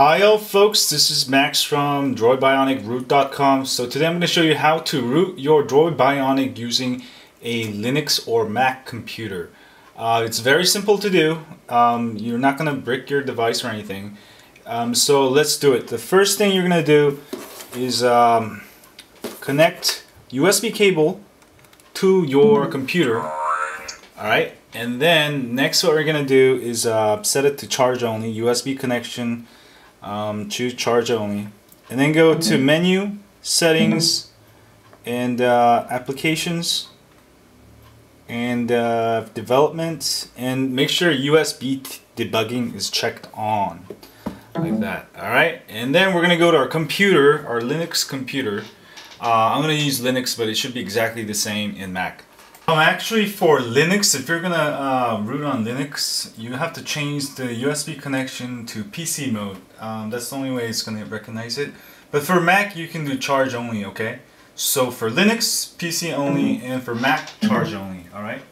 Hi all folks, this is Max from DroidBionicRoot.com. So today I'm going to show you how to root your Droid Bionic using a Linux or Mac computer. Uh, it's very simple to do. Um, you're not going to brick your device or anything. Um, so let's do it. The first thing you're going to do is um, connect USB cable to your computer. Alright, and then next what we're going to do is uh, set it to charge only, USB connection um, choose charge only. And then go to menu settings and uh, applications and uh, development and make sure USB debugging is checked on. Like that. Alright? And then we're gonna go to our computer our Linux computer. Uh, I'm gonna use Linux but it should be exactly the same in Mac um, actually for Linux, if you're gonna uh, root on Linux, you have to change the USB connection to PC mode. Um, that's the only way it's gonna recognize it. But for Mac, you can do charge only, okay? So for Linux, PC only, and for Mac, charge only, alright?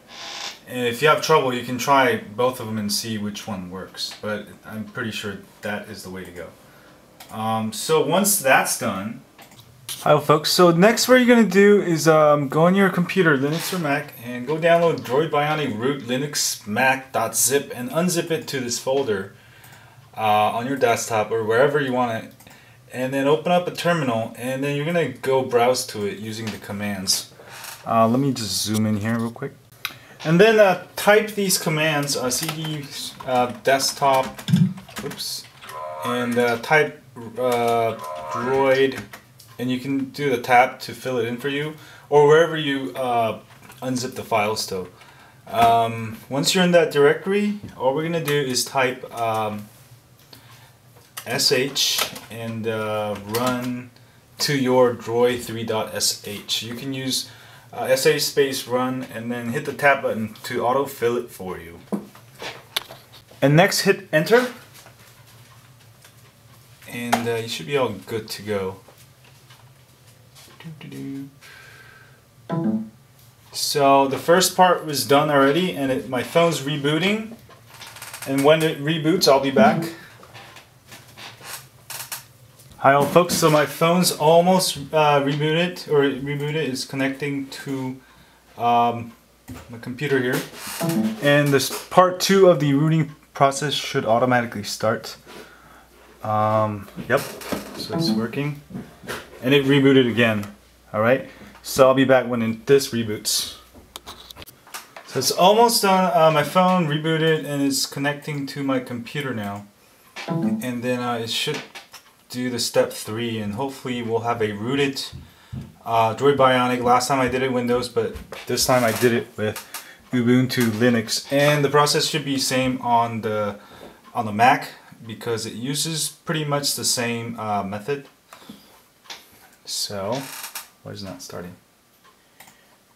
If you have trouble, you can try both of them and see which one works. But I'm pretty sure that is the way to go. Um, so once that's done, Hi folks, so next what you're going to do is um, go on your computer, Linux or Mac, and go download Droid Bionic root linux mac.zip and unzip it to this folder uh, on your desktop or wherever you want it. And then open up a terminal and then you're going to go browse to it using the commands. Uh, let me just zoom in here real quick. And then uh, type these commands, uh, cd uh, desktop, oops, and uh, type droid and you can do the tab to fill it in for you or wherever you uh, unzip the files to. Um, once you're in that directory, all we're gonna do is type um, sh and uh, run to your droid3.sh. You can use uh, sh space run and then hit the tab button to auto fill it for you. And next hit enter and uh, you should be all good to go. So the first part was done already and it, my phone's rebooting and when it reboots I'll be back. Hi all folks, so my phone's almost uh, rebooted or rebooted is connecting to um, my computer here and this part two of the rooting process should automatically start. Um, yep, so it's working and it rebooted again. Alright, so I'll be back when this reboots. So it's almost done. Uh, my phone rebooted and it's connecting to my computer now. And then uh, it should do the step three and hopefully we'll have a rooted uh, Droid Bionic. Last time I did it Windows, but this time I did it with Ubuntu Linux. And the process should be same on the on the Mac because it uses pretty much the same uh, method. So, why is not starting?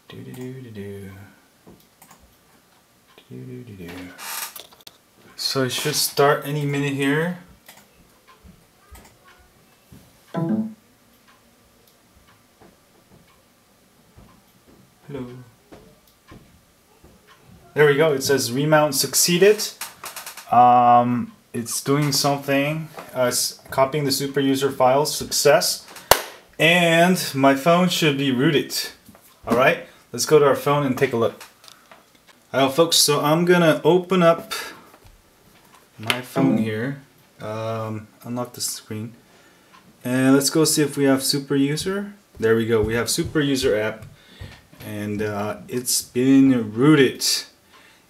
Do do do do do. Do do do do. So it should start any minute here. Hello. There we go. It says remount succeeded. Um, it's doing something. Uh, copying the super user files. Success and my phone should be rooted. All right, let's go to our phone and take a look. Alright folks, so I'm gonna open up my phone here, um, unlock the screen, and let's go see if we have super user. There we go, we have super user app, and uh, it's been rooted.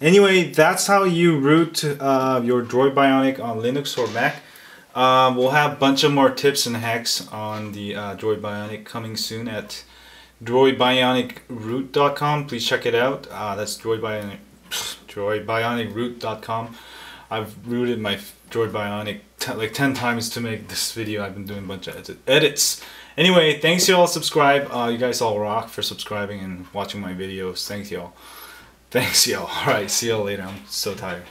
Anyway, that's how you root uh, your Droid Bionic on Linux or Mac. Um, we'll have a bunch of more tips and hacks on the uh, Droid Bionic coming soon at droidbionicroot.com. Please check it out. Uh, that's droidbionic, droidbionicroot.com. I've rooted my Droid Bionic like 10 times to make this video. I've been doing a bunch of edits. Anyway, thanks y'all subscribe. Uh, you guys all rock for subscribing and watching my videos. Thanks y'all. Thanks y'all. Alright, see y'all later. I'm so tired.